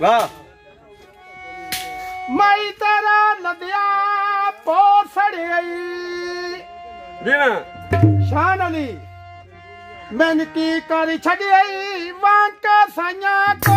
ਵਾਹ। ਮਾਈ ਤੇਰਾ ਲਦਿਆ ਪੋਸੜਈ ਜਿਵੇਂ ਸ਼ਾਨ ਅਲੀ ਮੈਂ ਕੀ ਕਰ ਛੱਡਈ ਵਾਂਕਾ ਸਾਈਆਂ ਕੋ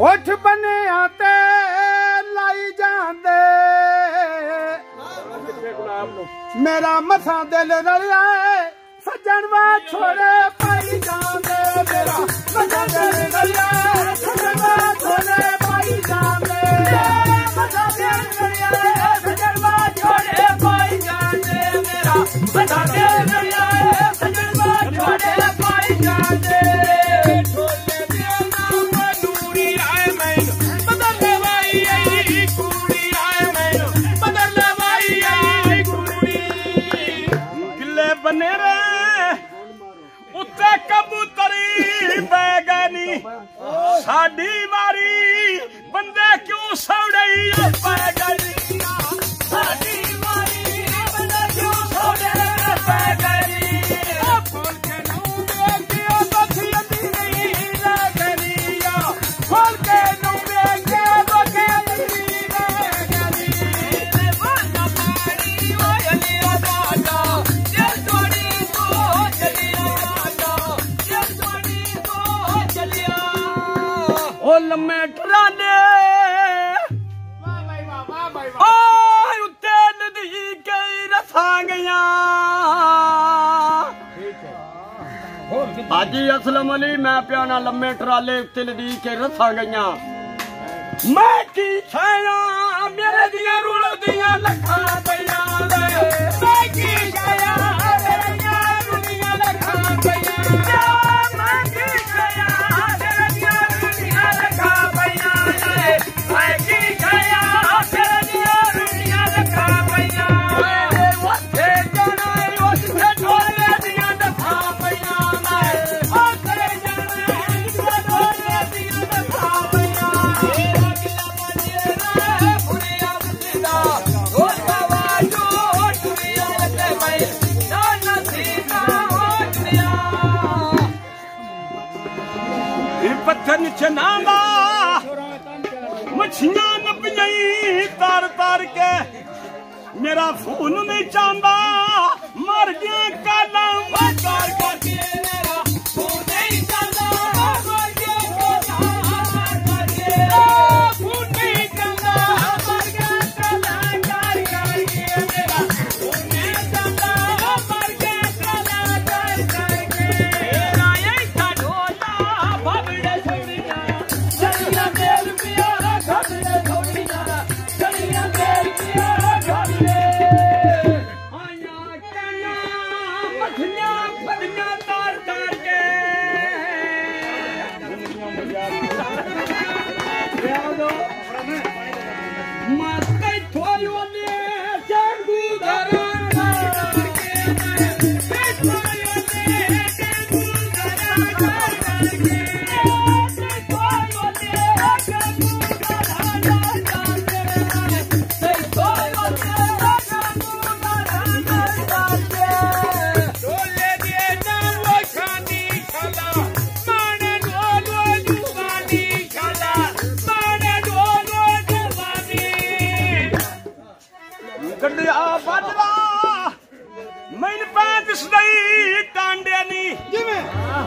ਉਠ ਬਨਿਆ ਤੇ ਲਾਈ ਜਾਂਦੇ ਮੇਰਾ ਮਸਾਂ ਦਿਲ ਰਲਿਆ ਸੱਜਣ ਵਾ ਛੋੜੇ ਪਾਈ ਜਾਂਦੇ ਮੇਰਾ ਮਸਾਂ ਦਿਲ ਰਲਿਆ ਸਾਡੀ ਮਾਰੀ ਬੰਦੇ ਕਿਉਂ ਸੌੜਈ? ਓ ਪੈਗਲ ਲਮੇਟਰਾਂ ਨੇ ਵਾਹ ਭਾਈ ਵਾਹ ਵਾਹ ਭਾਈ ਵਾਹ ਓਏ ਉੱਤੇ ਨਦੀ ਕਈ ਰਸਾਂ ਗਈਆਂ ਹਾਜੀ ਅਸਲਮ ਅਲੀ ਮੈਂ ਪਿਆਣਾ ਲੰਮੇ ਟਰਾਲੇ ਉੱਤੇ ਲਦੀ ਕੇ ਰਸਾਂ ਗਈਆਂ ਮੈਂ ਕੀ ਛਾਇਆ ਮੇਰੇ ਦੀਆਂ ਰੁਲਦੀਆਂ ਲੱਖਾਂ ਪਈਆਂ मथन छनाना मछियाँ नपई तार तार के। मेरा फ़ोन नहीं चाहता मर गया काला।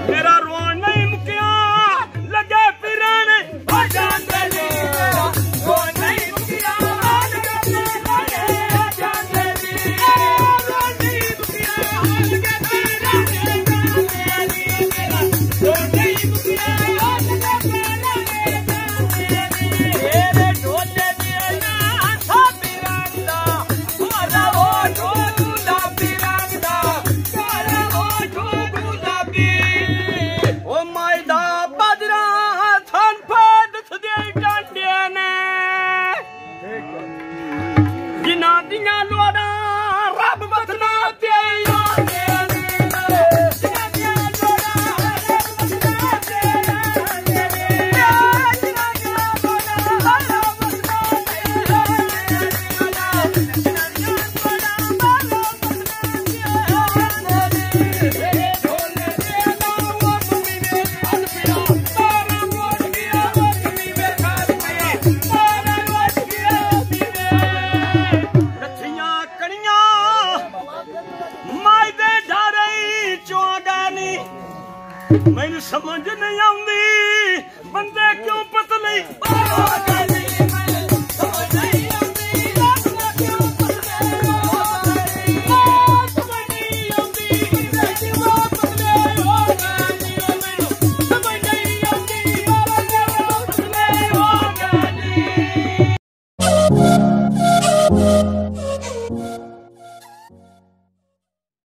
Get up! No. समझ नहीं आती बंदे क्यों पतले?